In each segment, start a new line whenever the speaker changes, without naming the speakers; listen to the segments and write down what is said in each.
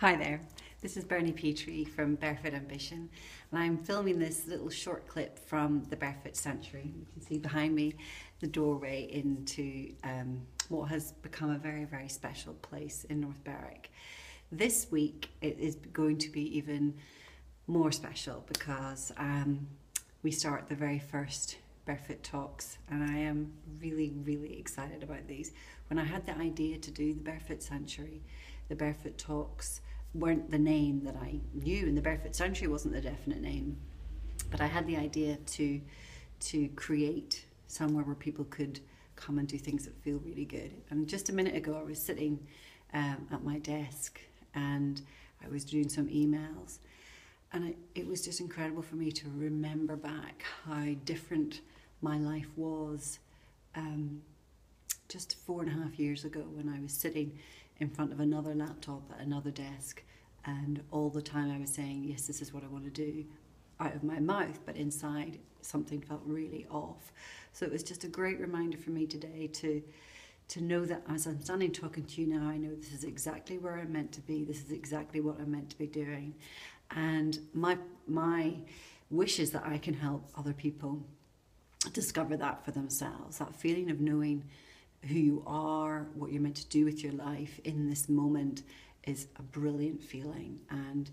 Hi there, this is Bernie Petrie from Barefoot Ambition, and I'm filming this little short clip from the Barefoot Sanctuary. You can see behind me the doorway into um, what has become a very, very special place in North Berwick. This week it is going to be even more special because um, we start the very first Barefoot Talks, and I am really, really excited about these. When I had the idea to do the Barefoot Sanctuary, the Barefoot Talks weren't the name that I knew, and the Barefoot Sanctuary wasn't the definite name. But I had the idea to to create somewhere where people could come and do things that feel really good. And just a minute ago, I was sitting um, at my desk and I was doing some emails, and it, it was just incredible for me to remember back how different my life was. Um, just four and a half years ago when I was sitting in front of another laptop at another desk and all the time I was saying, yes, this is what I want to do out of my mouth, but inside something felt really off. So it was just a great reminder for me today to to know that as I'm standing talking to you now, I know this is exactly where I'm meant to be. This is exactly what I'm meant to be doing. And my my wish is that I can help other people discover that for themselves, that feeling of knowing who you are, what you're meant to do with your life in this moment is a brilliant feeling. And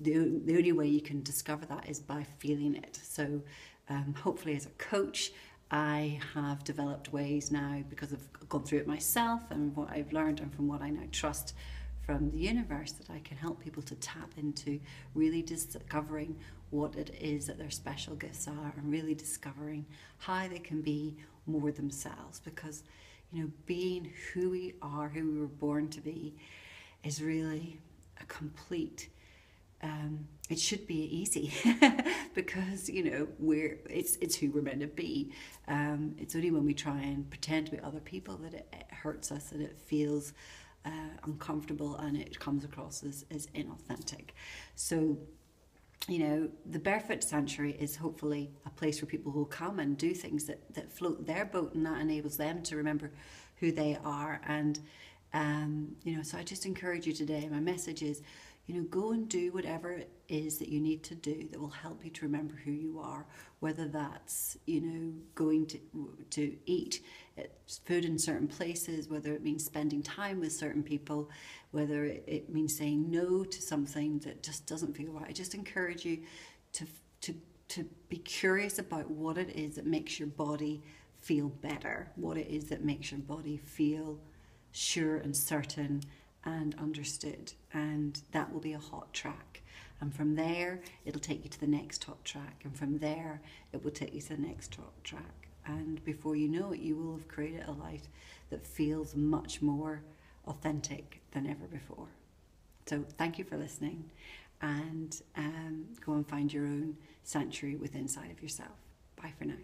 the, the only way you can discover that is by feeling it. So, um, hopefully, as a coach, I have developed ways now because I've gone through it myself and what I've learned and from what I now trust from the universe that I can help people to tap into really discovering what it is that their special gifts are and really discovering how they can be more themselves. Because you know being who we are who we were born to be is really a complete um, it should be easy because you know we're it's it's who we're meant to be. Um, it's only when we try and pretend to be other people that it, it hurts us and it feels uh, uncomfortable and it comes across as, as inauthentic so you know, the Barefoot Sanctuary is hopefully a place where people will come and do things that, that float their boat and that enables them to remember who they are. And, um, you know, so I just encourage you today, my message is, you know, go and do whatever it is that you need to do that will help you to remember who you are, whether that's, you know, going to, to eat food in certain places, whether it means spending time with certain people, whether it, means saying no to something that just doesn't feel right. I just encourage you to, to, to be curious about what it is that makes your body feel better, what it is that makes your body feel sure and certain and understood. And that will be a hot track. And from there, it'll take you to the next hot track. And from there, it will take you to the next hot track. And before you know it, you will have created a life that feels much more authentic than ever before. So thank you for listening and um, go and find your own sanctuary within inside of yourself. Bye for now.